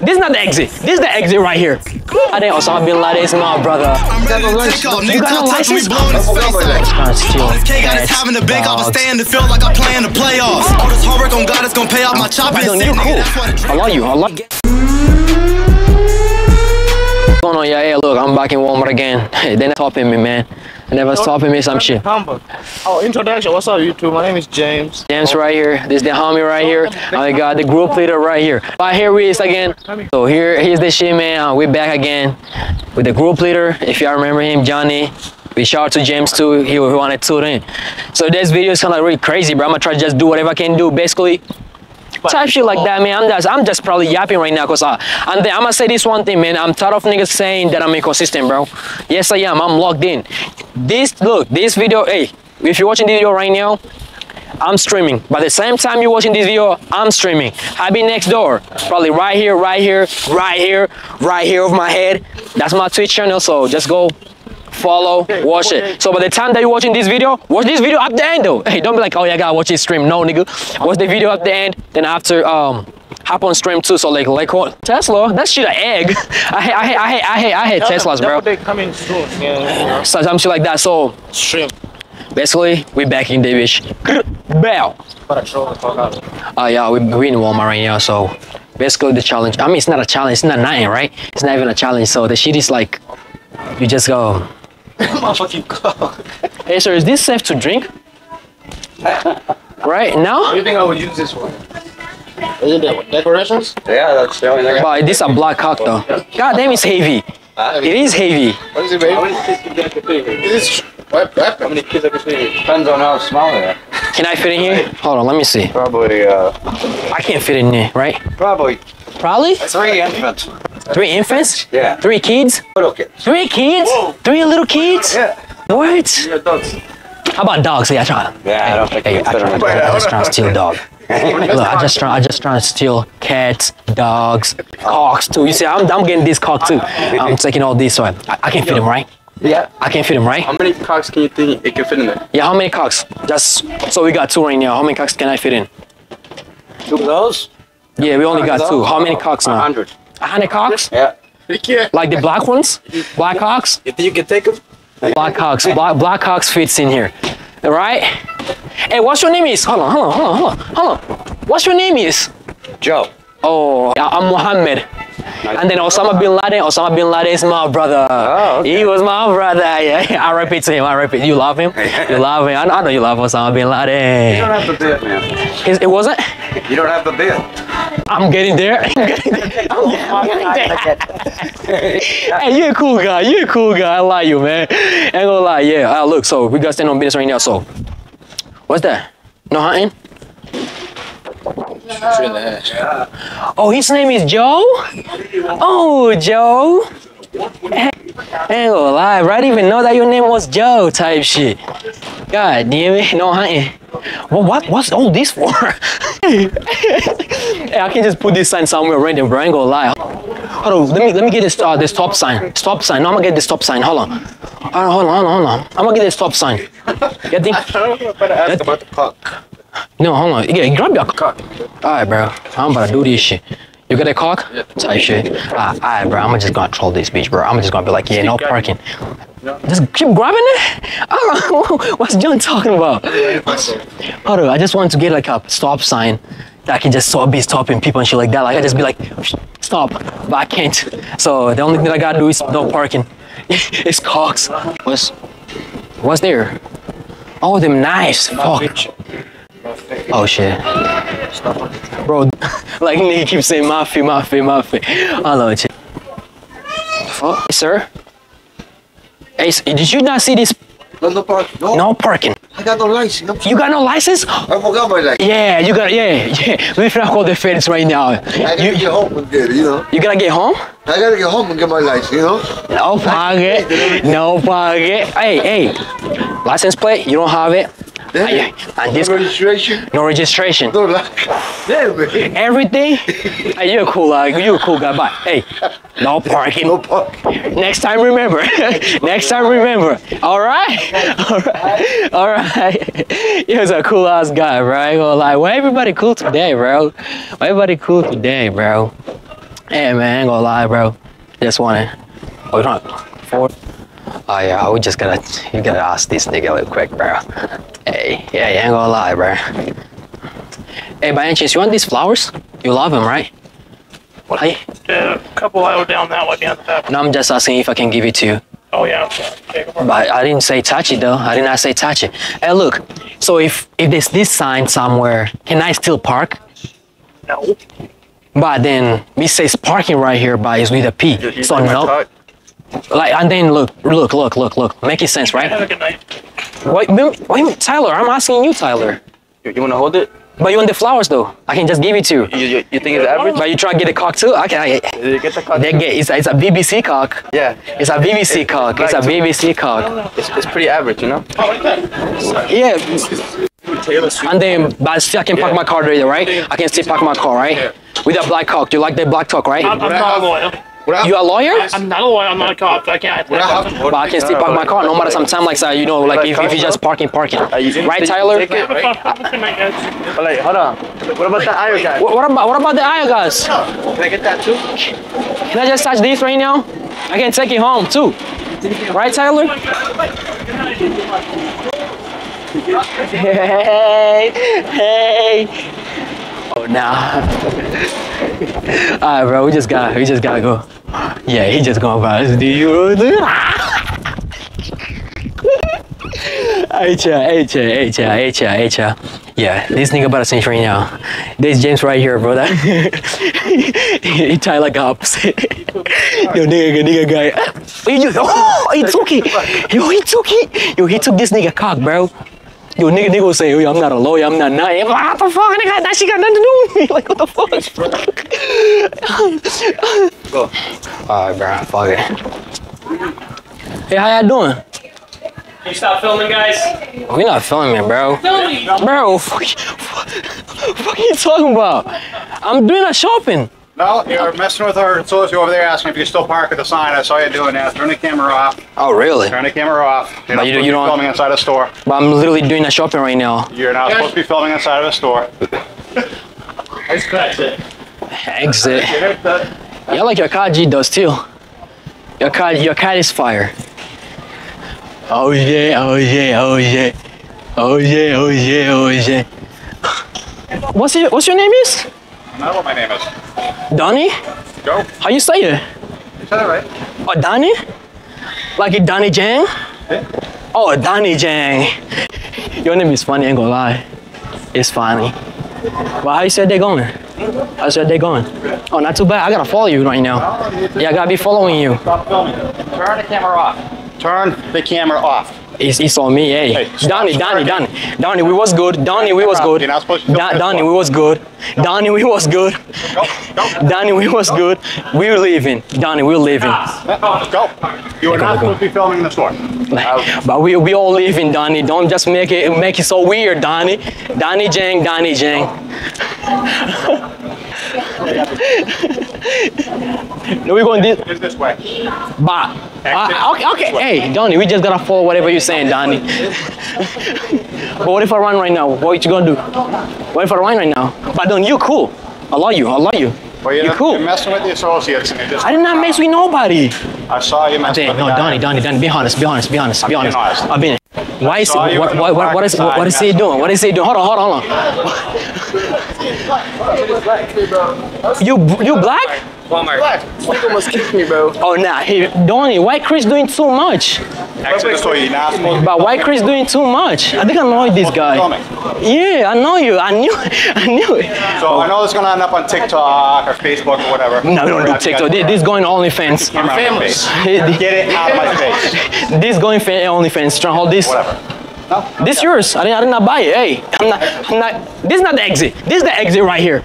This is not the exit. This is the exit right here. I think Osama bin Laden is my brother. I'm ready to take off. You Nigga, got no come touch me, license? blow his face off. Trying to steal All this K got us cats, having a big off. I dogs. stay in the field like I'm playing the playoffs. All this hard work on God is gonna pay off my chop Right, and then sick, you're nigga. cool. That's why the I love you. I love you. What's going on? Yeah, yeah, look, I'm back in Walmart again. They're not stopping me, man. They never stopping me some shit. Humble. Oh, introduction. What's up, YouTube? My name is James. James right here. This is the homie right here. I got the group leader right here. But here we is again. So here, here's the shit, man. Uh, we're back again with the group leader. If y'all remember him, Johnny. We shout out to James too. He, he wanted to tune in. So this video is kind of really crazy, bro. I'm gonna try to just do whatever I can do, basically. Type shit like that, man. I'm just, I'm just probably yapping right now, cause I, and I'm gonna say this one thing, man. I'm tired of niggas saying that I'm inconsistent, bro. Yes, I am. I'm logged in. This, look, this video, hey, if you're watching this video right now, I'm streaming. By the same time you're watching this video, I'm streaming. I'll be next door. Probably right here, right here, right here, right here over my head. That's my Twitch channel, so just go follow, watch it. So by the time that you're watching this video, watch this video at the end though. Hey, don't be like, oh yeah, I gotta watch this stream. No, nigga. Watch the video at the end, then after, um, hop on stream too. So like, like what? Tesla, that shit an egg. I hate, I hate, I hate, I hate, I hate Teslas, bro. They coming soon. Yeah. So some shit like that. So Stream. basically, we back in the bitch. Bow. Para troll the fuck out. Uh, yeah, we, we in Walmart right now, so basically the challenge. I mean, it's not a challenge. It's not nothing, right? It's not even a challenge. So the shit is like, you just go. Motherfucking cock. Hey, sir, is this safe to drink? right now? you think I would use this one? Is it the decorations? Yeah, that's the only thing. But this is a black cock though. God damn, it's heavy. It is heavy. What is it, baby? Is it what? What? How many kids I can see? Depends on how small they are. Can I fit in here? Hold on, let me see. Probably, uh, I can't fit in here, right? probably Probably three infants. Three infants? Yeah. Three kids? Little kids. Three kids? Whoa. Three little kids? Yeah. What? Three. How about dogs? Yeah, I try. Yeah, hey, I don't think hey, I, try, I just trying to steal dog. Look, I just try, I just trying to steal cats, dogs, cocks too. You see, I'm, I'm getting this cock too. I'm taking all this one. I, I can fit him, right? Yeah. I can fit him, right? How many cocks can you think it can fit in there? Yeah, how many cocks? Just so we got two right now. How many cocks can I fit in? Two of those? Yeah, we only got two. How many cocks now? 100. Honeycocks? Yeah. yeah. Like the black ones? Black hawks? You think you can take them? Black hawks. Black, hawks fits in here. All right? Hey, what's your name is? Hold on, hold on, hold on, hold on. What's your name is? Joe. Oh, I'm Mohammed. And then Osama bin Laden. Osama bin Laden is my brother. Oh, okay. He was my brother. Yeah, I repeat to him. I repeat. You love him? You love him? I know, I know you love Osama bin Laden. You don't have the bid, man. His, it wasn't? You don't have to the bid. I'm getting there. I'm getting there. I'm getting there. hey, you're a cool guy. You're a cool guy. I like you, man. Ain't gonna lie. Yeah. Uh, look, so we got stand on business right now. So, what's that? No hunting? Oh, his name is Joe? Oh, Joe. Ain't gonna lie, bro. I didn't even know that your name was Joe type shit. God damn it, no hunting. Well, what, what's all this for? hey, I can just put this sign somewhere random, bro. I ain't gonna lie. Hold on, let me let me get this uh, this stop sign. Stop sign. No, I'm gonna get this stop sign. Hold on. Hold on, hold on, hold on. I'm gonna get this stop sign. You think? I'm about to ask about the cock. No, hold on. Yeah, grab your cock. Alright, bro. I'm about to do this shit. You got a cock? Yeah. Type shit. Ah, Alright, bro. I'm just gonna troll this bitch, bro. I'm just gonna be like, yeah, no parking. Just keep grabbing it? Oh, what's John talking about? Hold on, I just want to get like a stop sign that I can just stop, be stopping people and shit like that. Like I just be like, stop, but I can't. So the only thing I gotta do is no parking. it's cocks. What's what's there? Oh, them knives. Fuck. Oh shit. Bro, like nigga keep saying mafia, mafia, mafia. I love it. Fuck, sir. Hey, did you not see this? No, no park. No, No parking. I got no license. No, You got no license? I forgot my license. Yeah, you got yeah, yeah. We finna call the feds right now. I gotta You, get home and get it, you know. you gotta get home? I gotta get home and get my license, you know. No pocket. No pocket. Hey, hey. License plate, you don't have it. And this No registration. no registration. No man. Everything. Hey, you're a cool guy. You're a cool guy. But hey, no parking. No park. Next time, remember. Next time, remember. All right. All right. All right. He was a cool ass guy, bro. I ain't gonna lie. Why everybody cool today, bro? Why everybody cool today, bro? Hey man, I ain't gonna lie, bro. Just wanna. You don't. Four. Oh yeah, we just gotta. You gotta ask this nigga real quick, bro. Hey, yeah, you ain't gonna lie, bro. Hey, by any chance, you want these flowers? You love them, right? What? Hey, A couple aisle down that way behind the back. no, I'm just asking if I can give it to you. Oh yeah. Okay, go for it. But I didn't say touch it though. I did not say touch it. Hey, look. So if if there's this sign somewhere, can I still park? No. But then it says parking right here, but it's with a P. So no. Like and then look, look, look, look, look. Make it sense, Have a good night. Wait, wait, wait, Tyler. I'm asking you, Tyler. You, you want to hold it? But you want the flowers though? I can just give it to you. You, you, you think it's average? But you try to get a cock too? Okay, I, Did you get the cut? they get it's, a- it's a BBC cock. Yeah. It's a BBC cock. It's a BBC cock. It's, it's pretty average, you know? Yeah. And then, but still I can park my car there, right? I can still park my car, right? With a black cock. Do you like the black cock, right? I'm, I'm not a lawyer. You a lawyer? I'm not a lawyer. I'm not a cop. I can't. But I can still park my car no matter sometimes like that, you know, like if, if you just parking, parking. Right, Tyler? It, right? Have a good night, guys. But like, hold on. What about the IO guy? What, what about what about the aisle guys? Can I get that too? Can I just touch these right now? I can take it home too. Right, Tyler? Hey, hey. Oh, nah. Alright, bro, we just got, we just gotta go. Yeah, he just going by. Do you? Hey, cha, hey, cha, hey, cha, hey, cha, hey, cha. Yeah, this nigga about to cinch right now. This James right here, bro. He tied like opposite. Yo, nigga, nigga guy. Just, oh, he took it. Yo, he took it. Yo, he took this nigga cock, bro. Yo, nigga, nigga will say, yo, I'm not a lawyer, I'm not nothing. I'm like, what the fuck, nigga? That shit got nothing to do with me. Like, what the fuck? Go. Alright, bro, fuck it. Hey, how y'all doing? Can You stop filming, guys. We not filming, bro. Filming. Bro, fuck, fuck are you talking about? I'm doing a shopping. No, you're messing with our associate over there asking if you can still park at the sign. I saw you doing that. Turn the camera off. Oh, really? Turn the camera off. You're But not you- supposed you to be don't- filming inside a store. But I'm literally doing a shopping right now. You're not supposed to be filming inside of a store. Exit. Yeah, like your car G does too. Your car, your car is fire. Oh yeah, oh yeah, oh yeah, oh yeah, oh yeah, oh yeah. What's your What's your name is? I don't know what my name is. Donnie? Go. How you say it? You said it right. Oh, Donnie? Like a Donnie Jang? Oh, Donnie Jang. Your name is funny, ain't gonna lie. It's funny. Well, how you said they going? How you said they going? Oh, not too bad. I gotta follow you right now. Yeah, I gotta be following you. Stop filming. Turn the camera off. Turn the camera off. It's, it's on me, hey. Hey, Donnie, Donnie. Donnie. Donnie, we was good. Donnie, we was good. You're not supposed to Don- Donnie, we was good. Donnie, we was good. Go. Go. Donnie, we was good. We were leaving. Donnie, we were leaving. Go. You are not supposed to be filming in the store. But we, we all living, Donnie. Don't just make it make it so weird, Donnie. Donnie Jang, Donnie Jang. no, we're going this. It's this way. But uh, okay, okay. Hey, Donnie, we just gotta follow whatever you're saying, Donnie. but what if I run right now? What you gonna do? What if I run right now? But Don, you cool. I love you. I love you. Well, you're, You cool. you're messing with the associates and just. I did not mess with nobody. I saw you messing Dang, with no. Donnie, Donnie, Donnie, be honest, be honest, be honest, be I'm being honest. honest. I've been. Why is what, what, what, what is parking what is he doing? What is he doing? Hold on, hold on, hold on. You you black? almost kicked me, bro. Oh nah, he Donnie, why Chris doing too much? Exit the store. You're not supposed to But why Chris doing too much? I think I know this guy. Yeah, I know you. I knew I knew it. So I know it's gonna end up on TikTok or Facebook or whatever. No, we don't do TikTok. This, this going OnlyFans. I'm famous. This Get it out of my face. this going fa- OnlyFans. Try to hold this. Whatever. No. This yours. I didn't, I did not buy it. Hey, I'm not, I'm not. This is not the exit. This is the exit right here.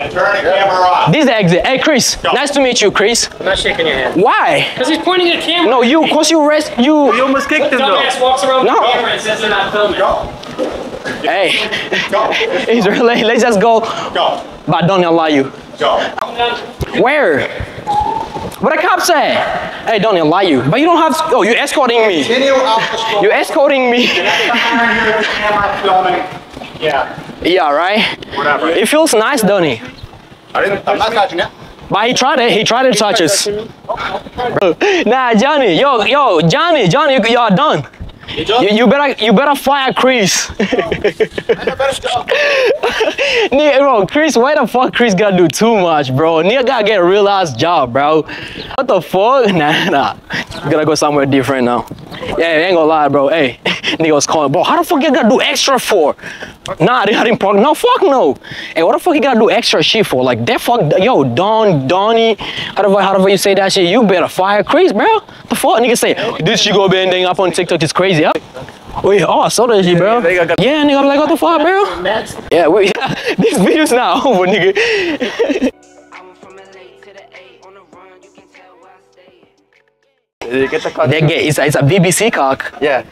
And turn the camera off. This is the exit. Hey, Chris. Nice to meet you, Chris. I'm not shaking your hand. Why? Because he's pointing at a camera. No, you. Cause you rest. You. You almost kicked him, though. Dumbass walks around No. the camera and says they're not filming. Go. Hey. Go. It's really. Let's just go. Go. But don't allow you. Go. Where? What the cop say? Hey, don't lie you. But you don't have. Oh, you escorting me. Continue out the store. You escorting me. Behind here, the camera filming. Yeah. Yeah, right. Whatever. It feels nice, don't it? I didn't. I'm not touching it. But he tried it. He tried to touch us. Nah, Johnny. Yo, yo, Johnny, Johnny, you, y'all done. You, you better, you better fire Chris. Nigga, bro, Chris, why the fuck Chris gotta do too much, bro? Nigga gotta get a real ass job, bro. What the fuck? Nah, nah. You gotta go somewhere different now. Yeah, I ain't gonna lie, bro. Hey, nigga was calling, bro. How the fuck you gotta do extra for? Nah, they didn't park. No, fuck no. Hey, what the fuck you gotta do extra shit for? Like that fuck, yo, Don, Donnie, however, however you say that shit, you better fire Chris, bro. The fuck, nigga say this shit go bending up on TikTok is crazy. Huh? Wait, oh, I saw that shit, bro. Yeah, nigga, I'm like, what the fuck, bro? Yeah, wait, yeah, this video's not over, nigga. you get the cut? That get, it's, it's a BBC cock. Yeah.